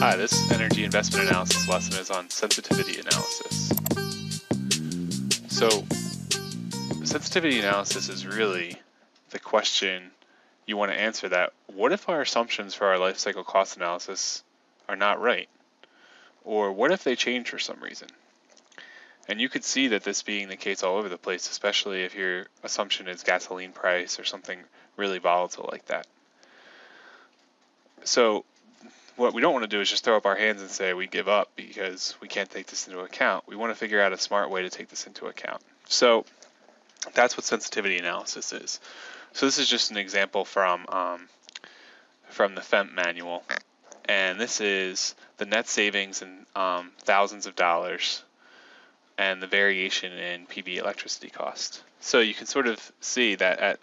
Hi, this energy investment analysis lesson is on sensitivity analysis. So, sensitivity analysis is really the question you want to answer that what if our assumptions for our life cycle cost analysis are not right? Or what if they change for some reason? And you could see that this being the case all over the place, especially if your assumption is gasoline price or something really volatile like that. So what we don't want to do is just throw up our hands and say we give up because we can't take this into account. We want to figure out a smart way to take this into account. So that's what sensitivity analysis is. So this is just an example from um, from the FEMP manual, and this is the net savings in um, thousands of dollars and the variation in PV electricity cost. So you can sort of see that at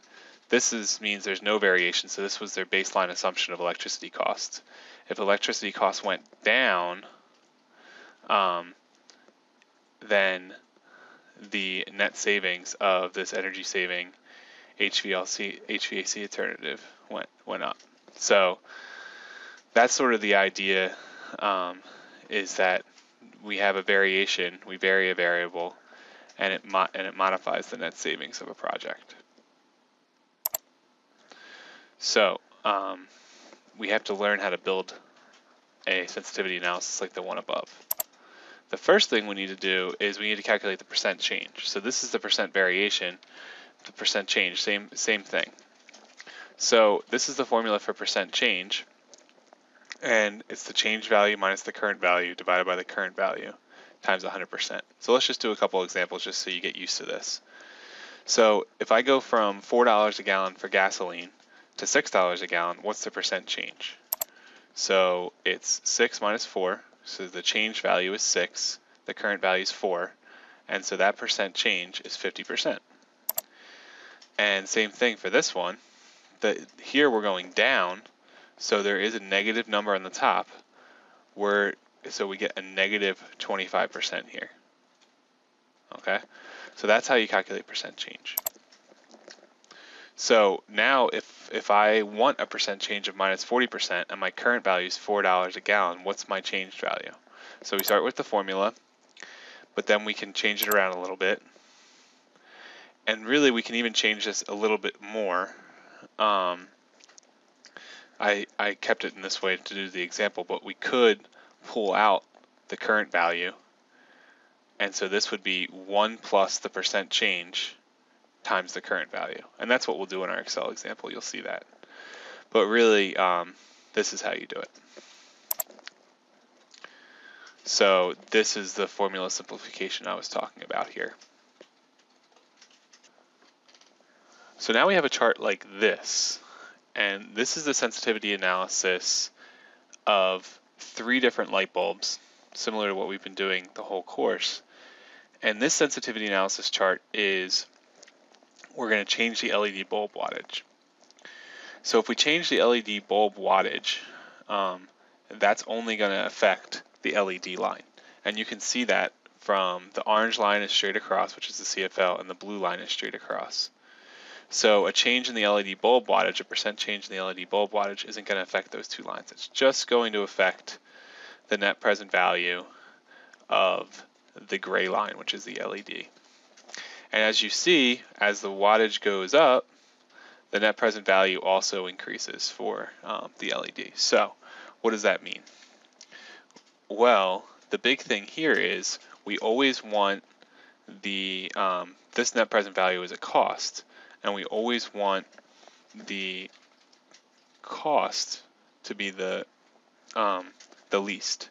this is means there's no variation. So this was their baseline assumption of electricity costs. If electricity costs went down, um, then the net savings of this energy saving HVLC HVAC alternative went went up. So that's sort of the idea um, is that we have a variation, we vary a variable, and it mo- and it modifies the net savings of a project. So um, we have to learn how to build a sensitivity analysis like the one above. The first thing we need to do is we need to calculate the percent change. So this is the percent variation, the percent change, same, same thing. So this is the formula for percent change, and it's the change value minus the current value divided by the current value times 100%. So let's just do a couple examples just so you get used to this. So if I go from $4 a gallon for gasoline to $6 a gallon, what's the percent change? So it's 6 minus 4, so the change value is 6, the current value is 4, and so that percent change is 50%. And same thing for this one, the, here we're going down, so there is a negative number on the top, where, so we get a negative 25% here. Okay, so that's how you calculate percent change. So now if, if I want a percent change of minus 40% and my current value is $4 a gallon, what's my changed value? So we start with the formula, but then we can change it around a little bit. And really we can even change this a little bit more. Um, I, I kept it in this way to do the example, but we could pull out the current value. And so this would be 1 plus the percent change times the current value. And that's what we'll do in our Excel example. You'll see that. But really, um, this is how you do it. So this is the formula simplification I was talking about here. So now we have a chart like this. And this is the sensitivity analysis of three different light bulbs, similar to what we've been doing the whole course. And this sensitivity analysis chart is we're going to change the LED bulb wattage. So if we change the LED bulb wattage, um, that's only going to affect the LED line. And you can see that from the orange line is straight across, which is the CFL, and the blue line is straight across. So a change in the LED bulb wattage, a percent change in the LED bulb wattage isn't going to affect those two lines. It's just going to affect the net present value of the gray line, which is the LED. And as you see, as the wattage goes up, the net present value also increases for um, the LED. So what does that mean? Well, the big thing here is we always want the um, this net present value is a cost, and we always want the cost to be the um, the least.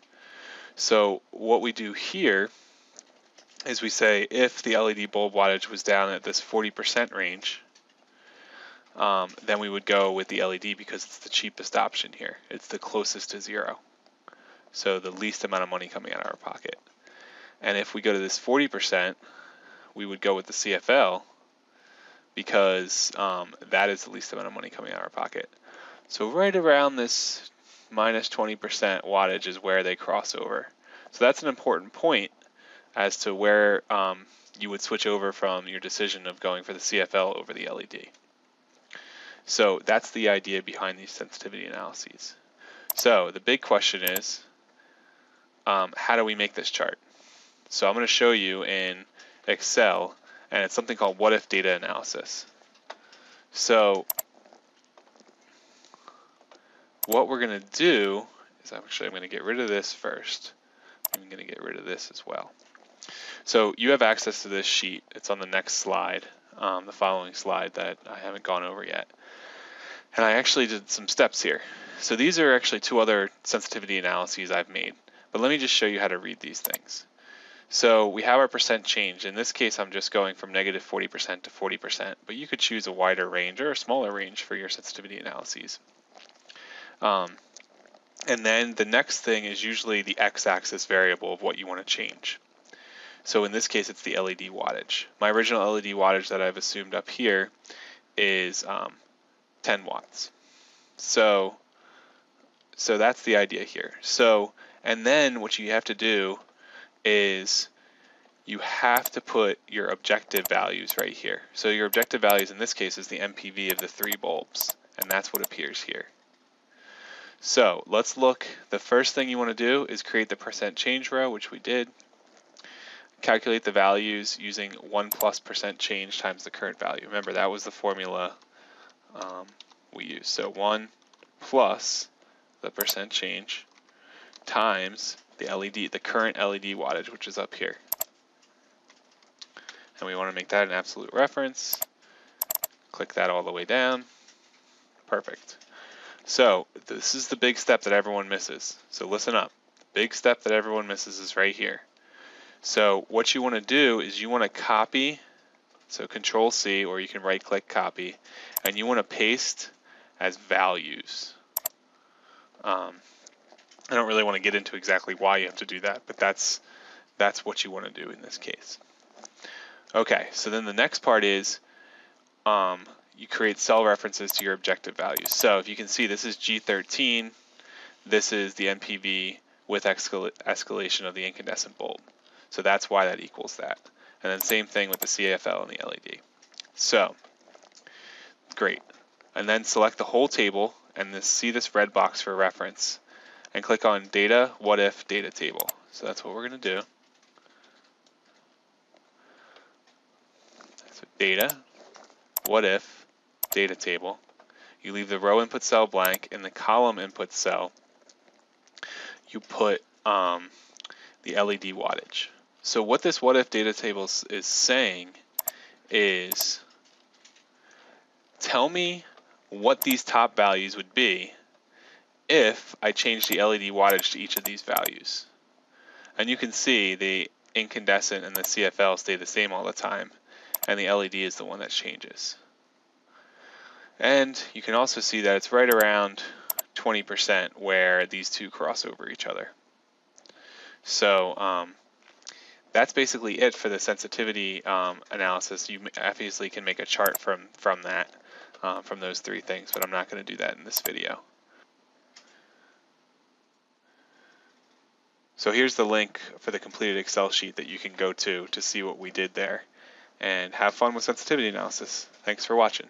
So what we do here is we say if the LED bulb wattage was down at this 40% range, um, then we would go with the LED because it's the cheapest option here. It's the closest to zero. So the least amount of money coming out of our pocket. And if we go to this 40%, we would go with the CFL because um, that is the least amount of money coming out of our pocket. So right around this minus 20% wattage is where they cross over. So that's an important point as to where um, you would switch over from your decision of going for the CFL over the LED. So that's the idea behind these sensitivity analyses. So the big question is, um, how do we make this chart? So I'm going to show you in Excel, and it's something called what if data analysis. So what we're going to do is actually I'm going to get rid of this first. I'm going to get rid of this as well. So you have access to this sheet. It's on the next slide, um, the following slide that I haven't gone over yet. And I actually did some steps here. So these are actually two other sensitivity analyses I've made. But let me just show you how to read these things. So we have our percent change. In this case, I'm just going from negative 40% to 40%, but you could choose a wider range or a smaller range for your sensitivity analyses. Um, and then the next thing is usually the x-axis variable of what you want to change. So in this case, it's the LED wattage. My original LED wattage that I've assumed up here is um, 10 watts. So, so that's the idea here. So, and then what you have to do is you have to put your objective values right here. So your objective values in this case is the NPV of the three bulbs, and that's what appears here. So let's look, the first thing you want to do is create the percent change row, which we did. Calculate the values using 1 plus percent change times the current value. Remember, that was the formula um, we used. So 1 plus the percent change times the LED, the current LED wattage, which is up here. And we want to make that an absolute reference. Click that all the way down. Perfect. So this is the big step that everyone misses. So listen up. The big step that everyone misses is right here. So what you want to do is you want to copy, so Control C, or you can right click copy, and you want to paste as values. Um, I don't really want to get into exactly why you have to do that, but that's that's what you want to do in this case. Okay, so then the next part is um, you create cell references to your objective values. So if you can see, this is G13. This is the NPV with escalation of the incandescent bulb. So that's why that equals that. And then same thing with the CFL and the LED. So, great. And then select the whole table and this, see this red box for reference and click on data, what if, data table. So that's what we're going to do. So data, what if, data table. You leave the row input cell blank. In the column input cell, you put um, the LED wattage. So what this what if data table is saying is tell me what these top values would be if I change the LED wattage to each of these values. And you can see the incandescent and the CFL stay the same all the time, and the LED is the one that changes. And you can also see that it's right around 20% where these two cross over each other. So um, that's basically it for the sensitivity um, analysis. You obviously can make a chart from, from that, uh, from those three things, but I'm not going to do that in this video. So here's the link for the completed Excel sheet that you can go to to see what we did there. And have fun with sensitivity analysis. Thanks for watching.